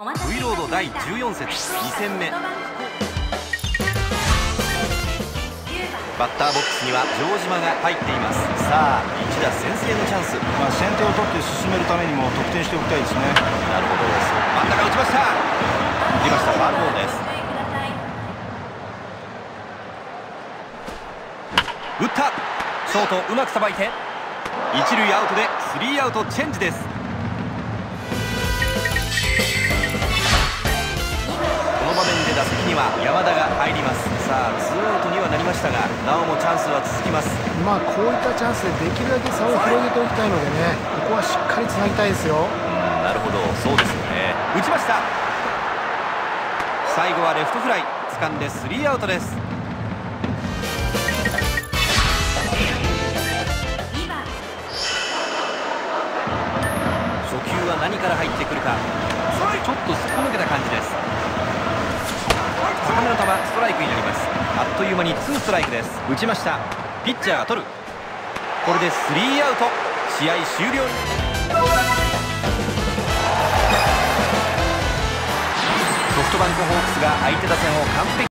V ロード第14節2戦目。バッターボックスには城島が入っています。さあ一打先制のチャンス。まあ、先手を取って進めるためにも得点しておきたいですね。なるほど真ん中打ちました打ちました。ファールボールです打った。ショートうまくさばいて。一塁アウトでスリーアウトチェンジです山田が入ります。さあツーアウトにはなりましたがなおもチャンスは続きます。まあこういったチャンスでできるだけ差を広げておきたいのでねここはしっかりつなぎたいですよ。うんなるほど。そうですよね。打ちました。最後はレフトフライ。掴んでスリーアウトです。初球は何から入ってくるかちょっとすっぽ抜けた感じです高めの球ストライクになります。あっという間にツーストライクです。打ちました。ピッチャーが取る。これでスリーアウト。試合終了。ソフトバンクホークスが相手打線を完璧